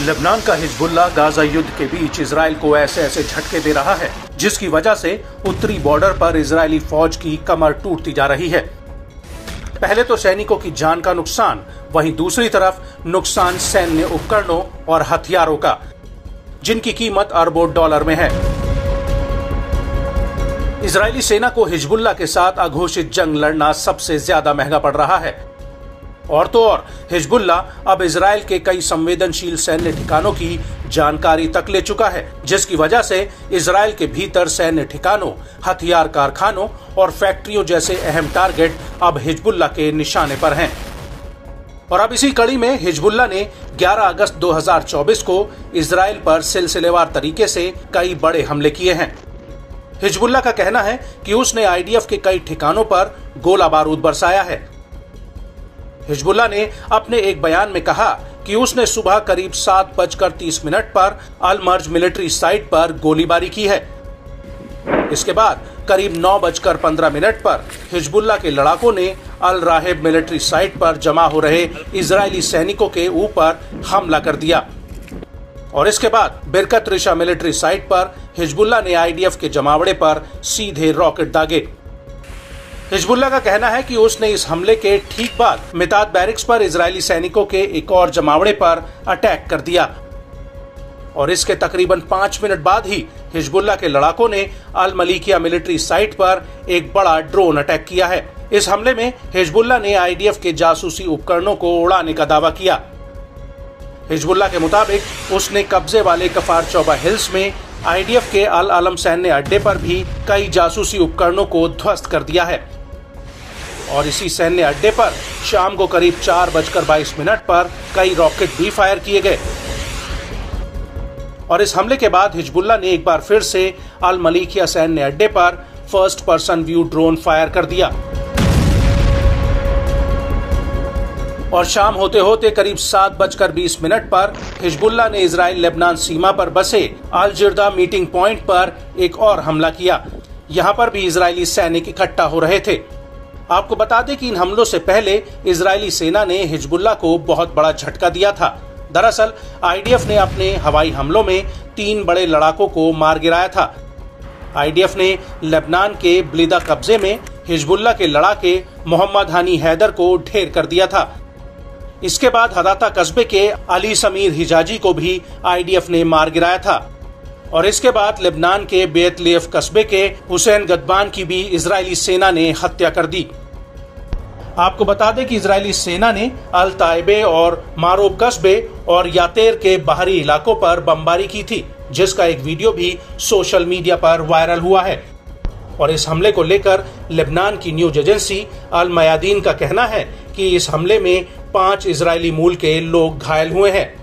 Lebanon का Hezbollah Gaza युद्ध के बीच इसराइल को ऐसे ऐसे झटके दे रहा है, जिसकी वजह से उत्तरी बॉर्डर पर इजरायली फौज की कमर टूटती जा रही है। पहले तो सैनिकों की जान का नुकसान, वहीं दूसरी तरफ़ नुकसान सैन्य उपकरणों और हथियारों का, जिनकी कीमत अरबों डॉलर में है। इजरायली सेना को हिजबुल्ला के साथ अघोषित जंग लड़ना सबसे ज़्यादा महँगा पड़ रहा है। और तो और, हिजबुल्ला अब इसराइल के कई संवेदनशील सैन्य ठिकानों की जानकारी तक ले चुका है, जिसकी वजह से इसराइल के भीतर सैन्य ठिकानों, हथियार कारखानों और फैक्ट्रियों जैसे अहम टारगेट अब हिजबुल्ला के निशाने पर हैं। और अब इसी कड़ी में हिजबुल्ला ने 11 अगस्त 2024 को इसराइल पर सिलसिलेवार तरीके से कई बड़े हमले किए हैं। हिजबुल्ला का कहना है कि उसने आईडीएफ के कई ठिकानों पर गोला बारूद बरसाया है। हिजबुल्ला ने अपने एक बयान में कहा कि उसने सुबह करीब सात बजकर तीस मिनट पर अलमर्ज मिलिट्री साइट पर गोलीबारी की है। इसके बाद करीब नौ बजकर पंद्रह मिनट पर हिजबुल्ला के लड़ाकों ने अल राहेब मिलिट्री साइट पर जमा हो रहे इजरायली सैनिकों के ऊपर हमला कर दिया। और इसके बाद बिरकत रिशा मिलिट्री साइट पर हिजबुल्ला ने आईडीएफ के जमावड़े पर सीधे रॉकेट दागे। हिजबुल्ला का कहना है कि उसने इस हमले के ठीक बाद मिताद बैरिक्स पर इजरायली सैनिकों के एक और जमावड़े पर अटैक कर दिया। और इसके तकरीबन पाँच मिनट बाद ही हिजबुल्ला के लड़ाकों ने अल मलिकिया मिलिट्री साइट पर एक बड़ा ड्रोन अटैक किया है। इस हमले में हिजबुल्ला ने आईडीएफ के जासूसी उपकरणों को उड़ाने का दावा किया। हिजबुल्ला के मुताबिक, उसने कब्जे वाले कफार चौबा हिल्स में आईडीएफ के अल आलम सैन्य अड्डे पर भी कई जासूसी उपकरणों को ध्वस्त कर दिया है। और इसी सैन्य अड्डे पर शाम को करीब चार बजकर बाईस मिनट पर कई रॉकेट भी फायर किए गए। और इस हमले के बाद हिजबुल्ला ने एक बार फिर से अल मलिकिया सैन्य अड्डे पर first person view drone fire कर दिया। और शाम होते होते करीब सात बजकर बीस मिनट पर हिजबुल्ला ने इसराइल लेबनान सीमा पर बसे अल जिरदा मीटिंग पॉइंट पर एक और हमला किया। यहाँ पर भी इसराइली सैनिक इकट्ठा हो रहे थे। आपको बता दें कि इन हमलों से पहले इजरायली सेना ने हिजबुल्ला को बहुत बड़ा झटका दिया था। दरअसल, आईडीएफ ने अपने हवाई हमलों में तीन बड़े लड़ाकों को मार गिराया था। आईडीएफ ने लेबनान के ब्लिदा कब्जे में हिजबुल्ला के लड़ाके मोहम्मद हानी हैदर को ढेर कर दिया था। इसके बाद हदाता कस्बे के अली समीर हिजाजी को भी आईडीएफ ने मार गिराया था। और इसके बाद लेबनान के बेतलेफ कस्बे के हुसैन गदबान की भी इजरायली सेना ने हत्या कर दी। आपको बता दें कि इजरायली सेना ने अल ताइबे और मारोब कस्बे और यातेर के बाहरी इलाकों पर बमबारी की थी, जिसका एक वीडियो भी सोशल मीडिया पर वायरल हुआ है। और इस हमले को लेकर लेबनान की न्यूज़ एजेंसी अल मयादीन का कहना है कि इस हमले में पाँच इजरायली मूल के लोग घायल हुए हैं।